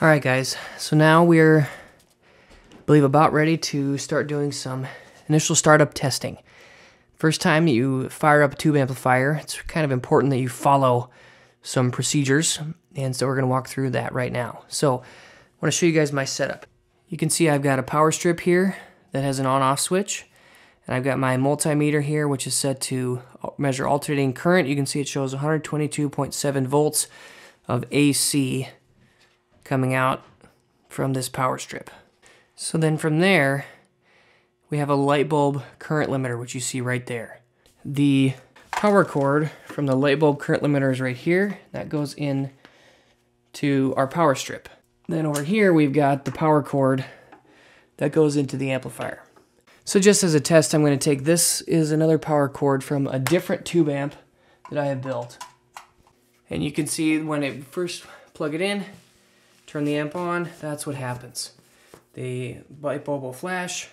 All right, guys. So now we're, I believe, about ready to start doing some initial startup testing. First time you fire up a tube amplifier, it's kind of important that you follow some procedures, and so we're going to walk through that right now. So I want to show you guys my setup. You can see I've got a power strip here that has an on-off switch, and I've got my multimeter here, which is set to uh, measure alternating current. You can see it shows 122.7 volts of AC coming out from this power strip. So then from there, we have a light bulb current limiter, which you see right there. The power cord from the light bulb current limiter is right here. That goes in to our power strip. Then over here, we've got the power cord that goes into the amplifier. So just as a test, I'm going to take this is another power cord from a different tube amp that I have built. And you can see when I first plug it in, turn the amp on, that's what happens. The light bulb will flash,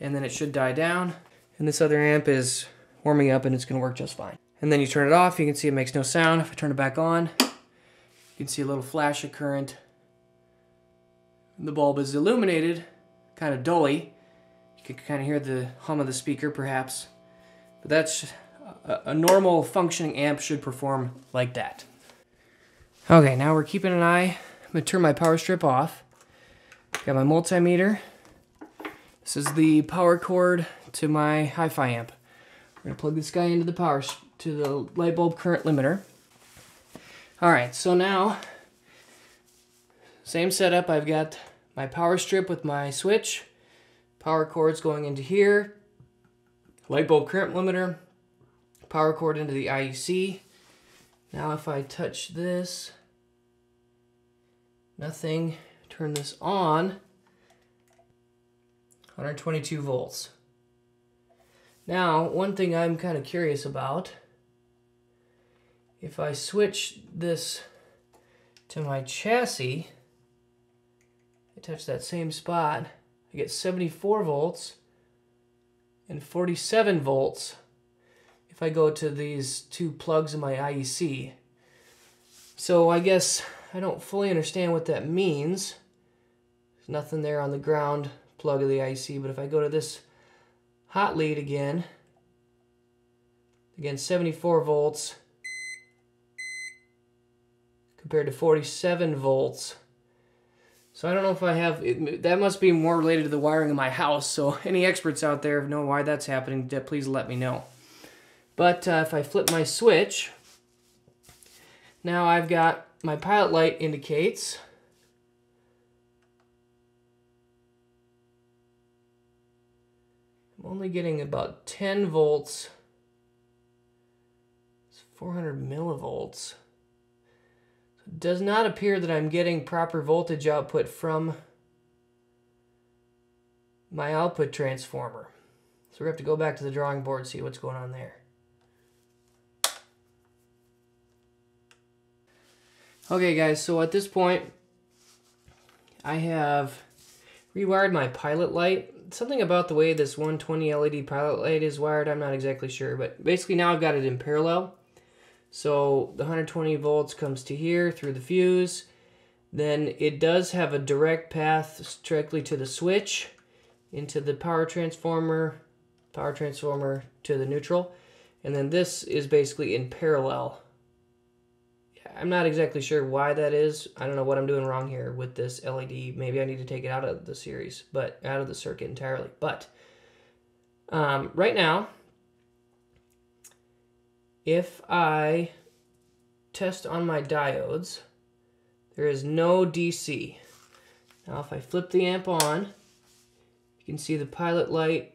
and then it should die down. And this other amp is warming up and it's gonna work just fine. And then you turn it off, you can see it makes no sound. If I turn it back on, you can see a little flash of current. The bulb is illuminated, kind of dully. You can kind of hear the hum of the speaker perhaps. But that's a, a normal functioning amp should perform like that. Okay, now we're keeping an eye. I'm gonna turn my power strip off. Got my multimeter. This is the power cord to my hi-fi amp. We're gonna plug this guy into the power to the light bulb current limiter. All right, so now same setup. I've got my power strip with my switch, power cords going into here, light bulb current limiter, power cord into the IEC. Now if I touch this, nothing, turn this on, 122 volts. Now, one thing I'm kind of curious about, if I switch this to my chassis, I touch that same spot, I get 74 volts and 47 volts if I go to these two plugs in my IEC. So I guess I don't fully understand what that means. There's nothing there on the ground plug of the IEC, but if I go to this hot lead again, again 74 volts compared to 47 volts. So I don't know if I have, it, that must be more related to the wiring of my house. So any experts out there know why that's happening, please let me know. But uh, if I flip my switch, now I've got my pilot light indicates I'm only getting about 10 volts. It's 400 millivolts. it does not appear that I'm getting proper voltage output from my output transformer. So we have to go back to the drawing board and see what's going on there. Okay guys, so at this point, I have rewired my pilot light. Something about the way this 120 LED pilot light is wired, I'm not exactly sure, but basically now I've got it in parallel. So the 120 volts comes to here through the fuse. Then it does have a direct path directly to the switch, into the power transformer, power transformer to the neutral. And then this is basically in parallel I'm not exactly sure why that is. I don't know what I'm doing wrong here with this LED. Maybe I need to take it out of the series, but out of the circuit entirely. But um, right now, if I test on my diodes, there is no DC. Now if I flip the amp on, you can see the pilot light,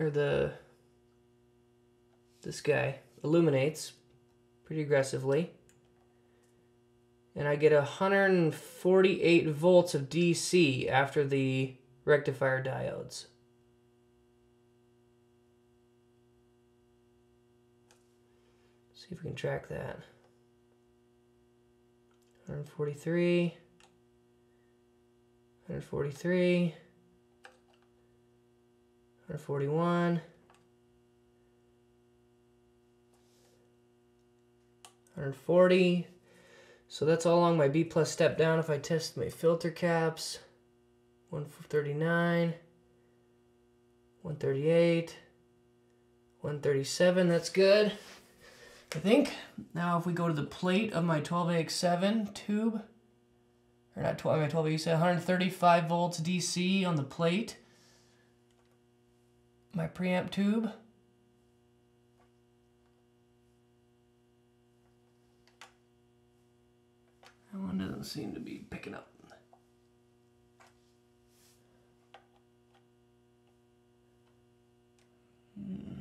or the, this guy, illuminates pretty aggressively and I get 148 volts of DC after the rectifier diodes. See if we can track that. 143, 143, 141, 140, So that's all along my B plus step down. If I test my filter caps, 139, 138, 137, that's good. I think. Now if we go to the plate of my 12AX7 tube, or not 12, my 12AX7, 135 volts DC on the plate. My preamp tube. That one doesn't seem to be picking up. Hmm.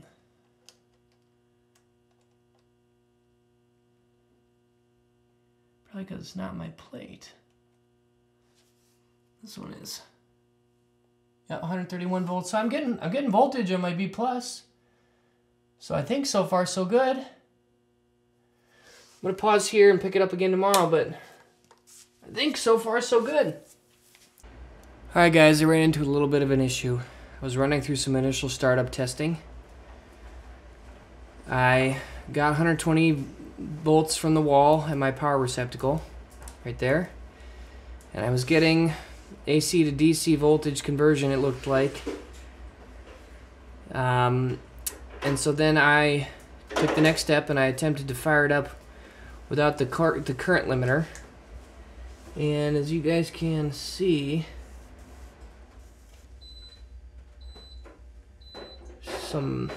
Probably because it's not my plate. This one is. Yeah, 131 volts. So I'm getting I'm getting voltage on my B plus. So I think so far so good. I'm gonna pause here and pick it up again tomorrow, but I think so far so good. Alright guys, I ran into a little bit of an issue. I was running through some initial startup testing. I got 120 volts from the wall at my power receptacle, right there. And I was getting AC to DC voltage conversion, it looked like. Um, and so then I took the next step and I attempted to fire it up without the, the current limiter. And as you guys can see, some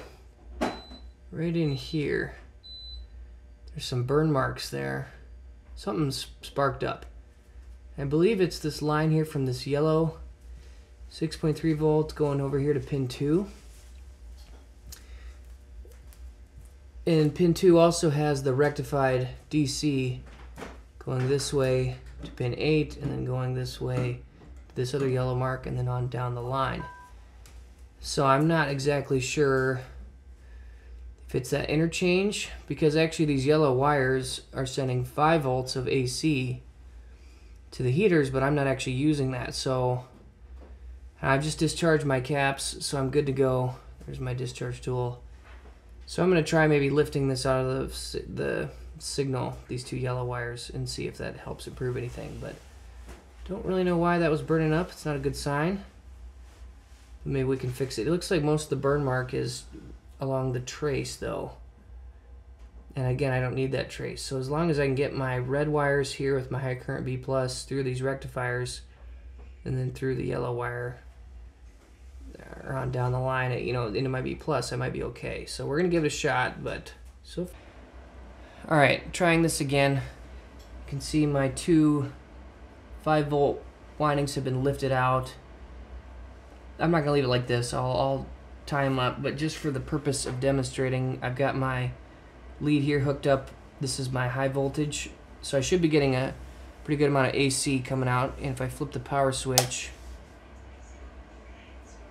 right in here, there's some burn marks there. Something's sparked up. I believe it's this line here from this yellow 6.3 volts going over here to pin 2. And pin 2 also has the rectified DC going this way to pin 8 and then going this way to this other yellow mark and then on down the line. So I'm not exactly sure if it's that interchange because actually these yellow wires are sending 5 volts of AC to the heaters but I'm not actually using that so I've just discharged my caps so I'm good to go. There's my discharge tool. So I'm going to try maybe lifting this out of the, the signal, these two yellow wires, and see if that helps improve anything. But don't really know why that was burning up. It's not a good sign. Maybe we can fix it. It looks like most of the burn mark is along the trace though. And again, I don't need that trace. So as long as I can get my red wires here with my high current B plus through these rectifiers and then through the yellow wire uh, on down the line, you know, into my B plus, I might be okay. So we're gonna give it a shot, but so all right, trying this again. You can see my two 5 volt windings have been lifted out. I'm not to leave it like this. I'll, I'll tie them up, but just for the purpose of demonstrating, I've got my lead here hooked up. This is my high voltage, so I should be getting a pretty good amount of AC coming out. And if I flip the power switch,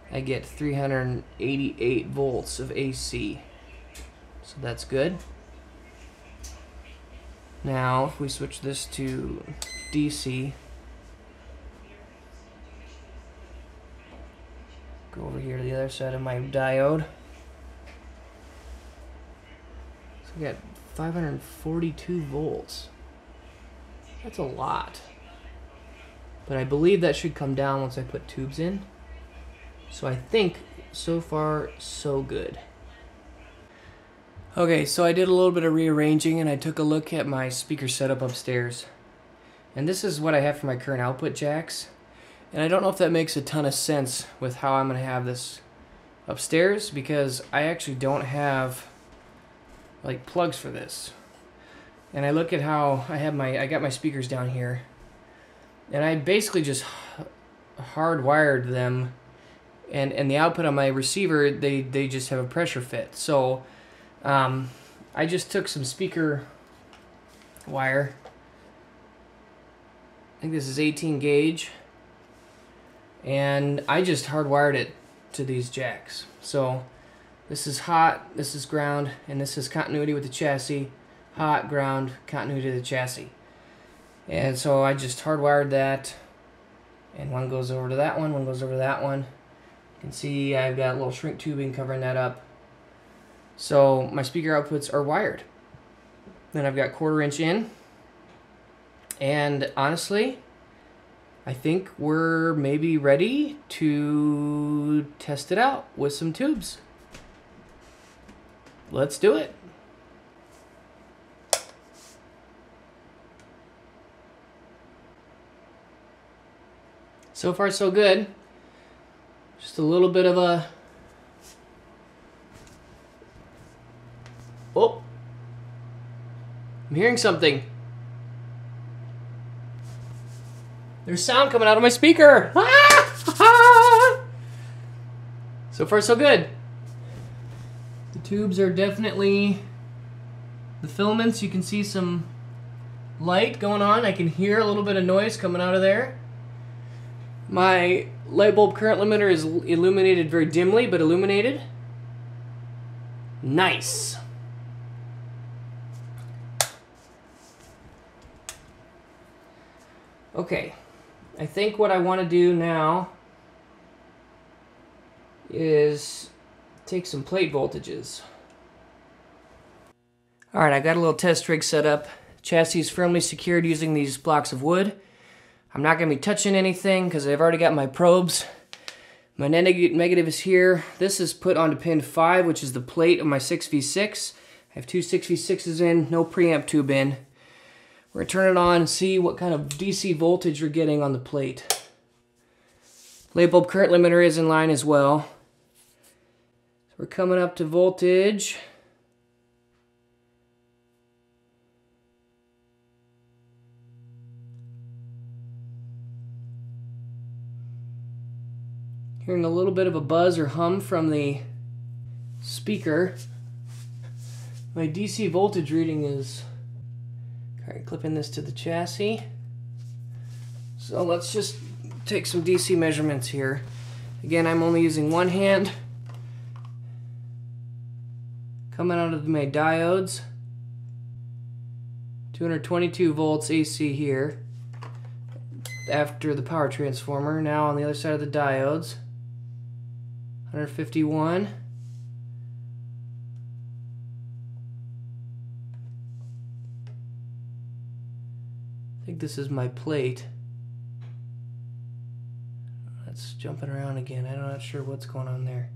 I get 388 volts of AC. So that's good. Now, if we switch this to DC, go over here to the other side of my diode. So we got 542 volts. That's a lot. But I believe that should come down once I put tubes in. So I think so far so good. Okay, so I did a little bit of rearranging and I took a look at my speaker setup upstairs. And this is what I have for my current output jacks. And I don't know if that makes a ton of sense with how I'm going to have this upstairs because I actually don't have like plugs for this. And I look at how I have my I got my speakers down here. And I basically just hardwired them and and the output on my receiver they they just have a pressure fit. So um, I just took some speaker wire. I think this is 18 gauge. And I just hardwired it to these jacks. So this is hot, this is ground, and this is continuity with the chassis. Hot, ground, continuity to the chassis. And so I just hardwired that. And one goes over to that one, one goes over to that one. You can see I've got a little shrink tubing covering that up. So my speaker outputs are wired. Then I've got quarter inch in, And honestly, I think we're maybe ready to test it out with some tubes. Let's do it. So far, so good. Just a little bit of a... I'm hearing something. There's sound coming out of my speaker. so far, so good. The tubes are definitely the filaments. You can see some light going on. I can hear a little bit of noise coming out of there. My light bulb current limiter is illuminated very dimly, but illuminated. Nice. Okay. I think what I want to do now is take some plate voltages. Alright, I got a little test rig set up. Chassis is firmly secured using these blocks of wood. I'm not going to be touching anything because I've already got my probes. My negative is here. This is put onto pin 5, which is the plate of my 6v6. I have two 6v6s in, no preamp tube in. We're to turn it on and see what kind of DC voltage you're getting on the plate. Light bulb current limiter is in line as well. So we're coming up to voltage. Hearing a little bit of a buzz or hum from the speaker. My DC voltage reading is all right, clipping this to the chassis. So let's just take some DC measurements here. Again, I'm only using one hand. Coming out of my diodes. 222 volts AC here after the power transformer. Now on the other side of the diodes. 151. Think this is my plate. It's jumping around again. I'm not sure what's going on there.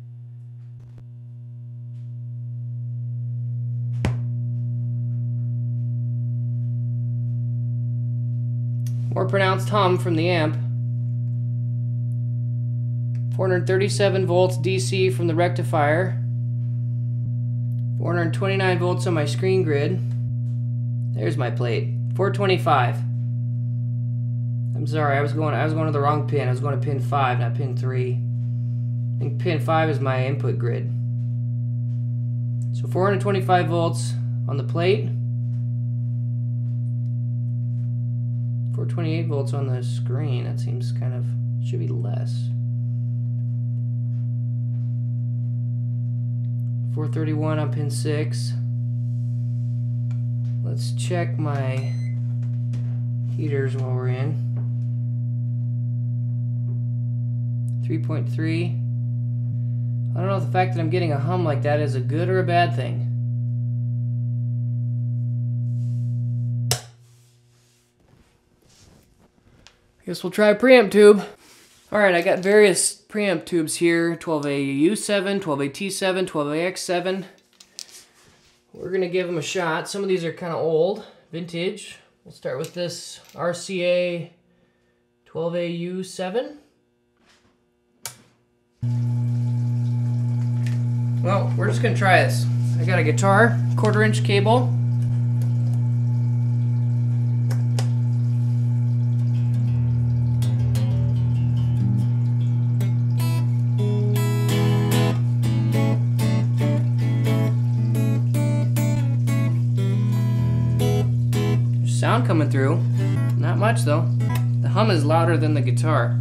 More pronounced hum from the amp. 437 volts DC from the rectifier. 429 volts on my screen grid. There's my plate. 425. I'm sorry, I was going I was going to the wrong pin. I was going to pin 5, not pin 3. I think pin 5 is my input grid. So 425 volts on the plate. 428 volts on the screen. That seems kind of should be less. 431 on pin 6. Let's check my heaters while we're in. 3.3. I don't know if the fact that I'm getting a hum like that is a good or a bad thing. I guess we'll try a preamp tube. Alright, I got various preamp tubes here. 12AU7, 12AT7, 12AX7. We're to give them a shot. Some of these are kind of old, vintage. We'll start with this RCA 12AU7. Well, we're just gonna try this. I got a guitar, quarter inch cable. sound coming through. Not much though. The hum is louder than the guitar.